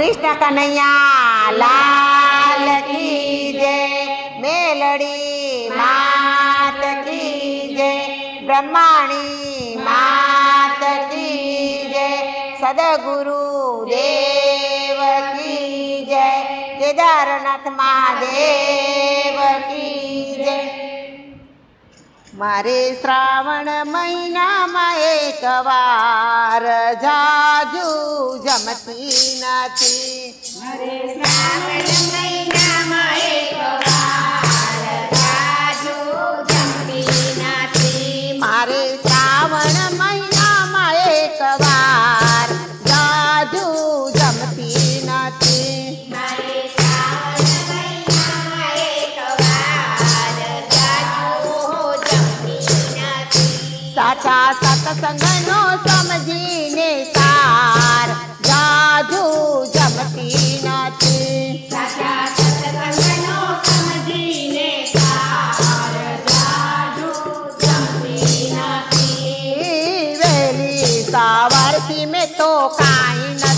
कृष्ण कन्हैया, लाल की जय, मेलड़ी मात की जय, ब्रह्माणी मात की जय, सदगुरु देव की जय, केदारनाथ महादेव की जय। મારે શ્રાવણ મહિનામાં એક વાર જાજુ જમતી નથી. મારે શ્રાવણ મહિનામાં એક अच्छा रचा सतसंगनो समझी ने सार। जादू जमती समझी ने सार। जादू जमती नाची। वेली में तो काई ना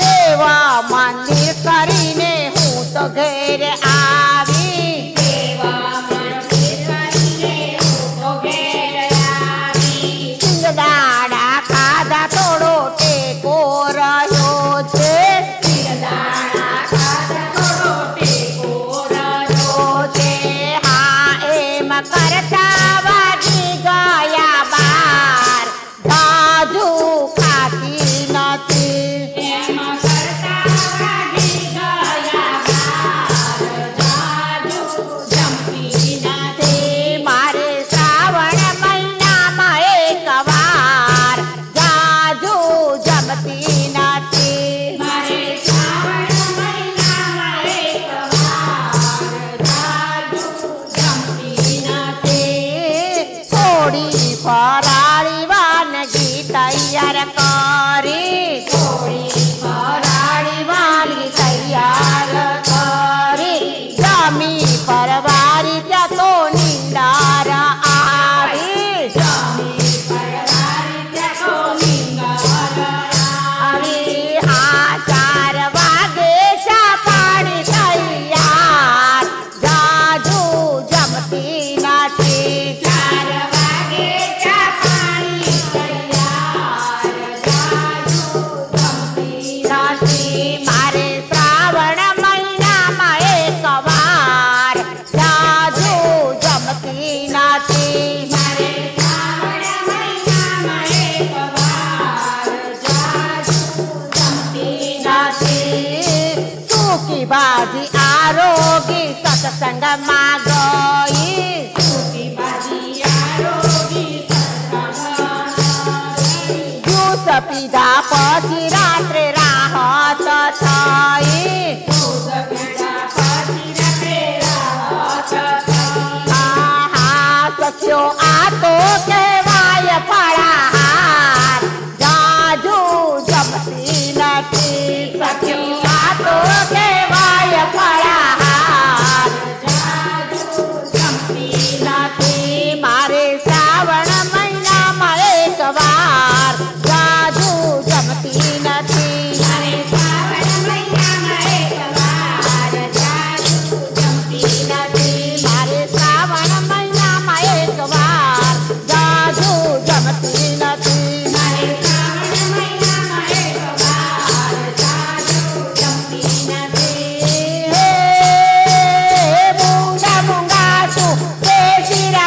देवा मानली सत्सङ्गमा पछि Shira.